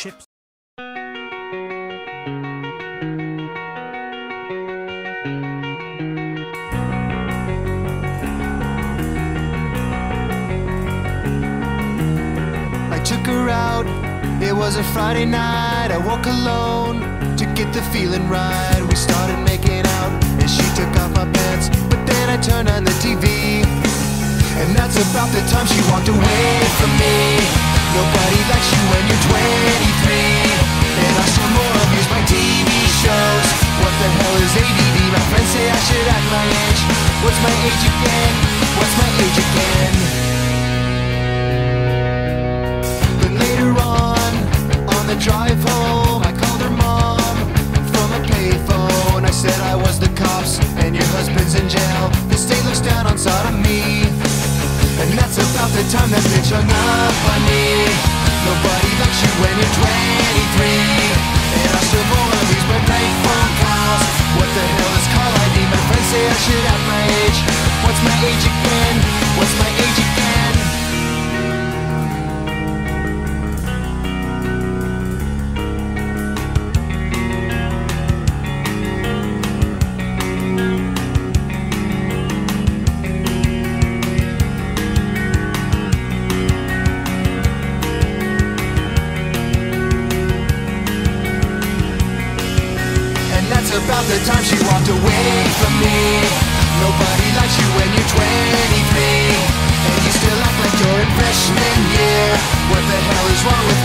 ships. I took her out, it was a Friday night. I walked alone to get the feeling right. We started making out, and she took off my pants. But then I turned on the TV, and that's about the time she walked away from me. Nobody likes you when you're 23. And I still more TV shows. What the hell is ADD? My friends say I should act my age. What's my age again? What's my age again? But later on, on the drive home, I called her mom from a payphone. I said I was the cops and your husband's in jail. The state looks down on sodomy. About the time that bitch hung up on me. Nobody likes you when you're 23. And I still more of these but bank phone calls. What the hell is call ID? My friends say I should have my the time she walked away from me. Nobody likes you when you're 23. And you still act like you're in freshman year. What the hell is wrong with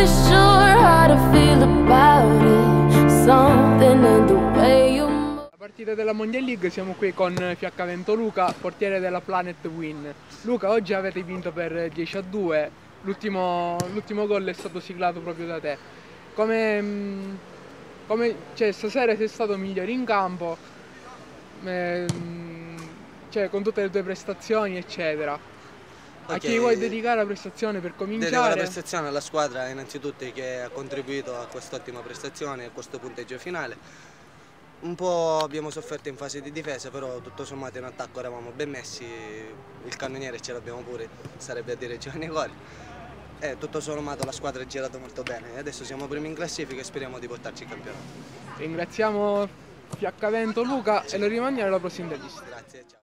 really sure how to feel about it. Something in the way you. La partita della Mondial League siamo qui con Fiaccavento Luca, portiere della Planet Win. Luca, oggi avete vinto per 10 a 2, l'ultimo, gol è stato siglato proprio da te. Come, mm, come cioè, stasera sei stato migliore in campo, ehm, cioè, con tutte le tue prestazioni, eccetera. A Ok. chi vuoi dedicare la prestazione per Dedico la cominciare? prestazione alla squadra innanzitutto che ha contribuito a quest'ottima prestazione e a questo punteggio finale. Un po' abbiamo sofferto in fase di difesa, però tutto sommato in attacco eravamo ben messi, il cannoniere ce l'abbiamo pure, sarebbe a dire Giovanni Cori. E tutto sommato la squadra ha girato molto bene e adesso siamo primi in classifica e speriamo di portarci il campionato. Ringraziamo Fiaccavento Luca e lo rimaniamo alla prossima intervista. Grazie, ciao.